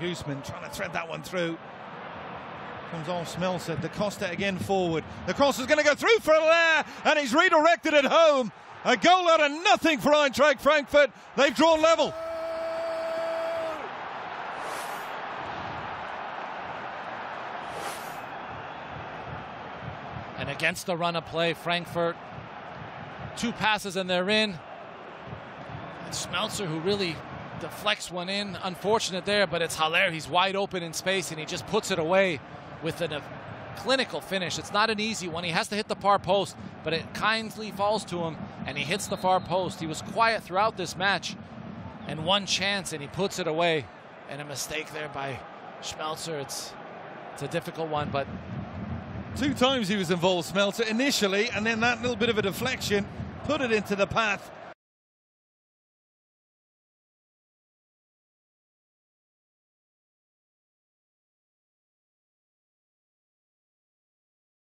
Guzman trying to thread that one through. Comes off Schmelzer. Da Costa again forward. The cross is going to go through for Haller, and he's redirected at home. A goal out of nothing for Eintracht Frankfurt. They've drawn level. And against the run of play, Frankfurt, two passes and they're in. And Schmelzer, who really deflects one in, unfortunate there, but it's Haller. He's wide open in space and he just puts it away with a clinical finish. It's not an easy one. He has to hit the far post, but it kindly falls to him and he hits the far post. He was quiet throughout this match and one chance and he puts it away. And a mistake there by Schmelzer. It's it's a difficult one, but Two times he was involved, Schmelzer, initially, and then that little bit of a deflection put it into the path